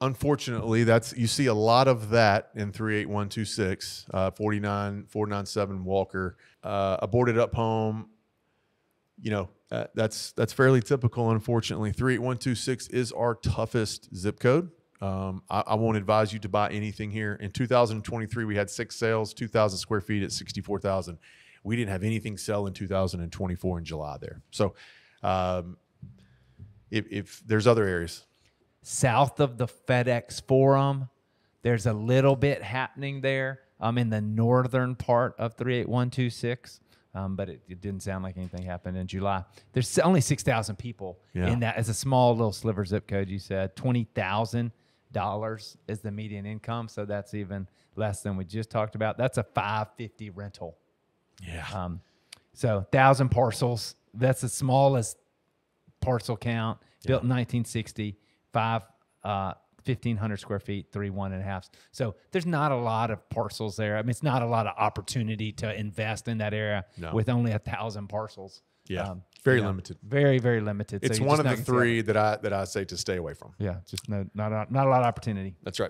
unfortunately, that's you see a lot of that in 38126, uh, 49, 497 Walker, uh, aborted up home. You know, uh, that's that's fairly typical. Unfortunately, 38126 is our toughest zip code. Um, I, I won't advise you to buy anything here. In 2023, we had six sales, 2,000 square feet at 64,000. We didn't have anything sell in 2024 in July there. So, um, if, if there's other areas, south of the FedEx Forum. There's a little bit happening there um, in the northern part of 38126, um, but it, it didn't sound like anything happened in July. There's only 6,000 people Yeah. in that. It's a small little sliver zip code, you said. $20,000 is the median income, so that's even less than we just talked about. That's a 550 rental. yeah, Um, so thousand parcels. That's the smallest parcel count. Built in 1960. Five, uh, 1,500 square feet, three one and a half. So there's not a lot of parcels there. I mean, it's not a lot of opportunity to invest in that area No. with only a thousand parcels. yeah, Um, very you know, limited. Very, very limited. It's you're one of the gonna see that. three that I that I say to stay away from. Yeah, just no, not a, not a lot of opportunity. That's right.